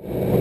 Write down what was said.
you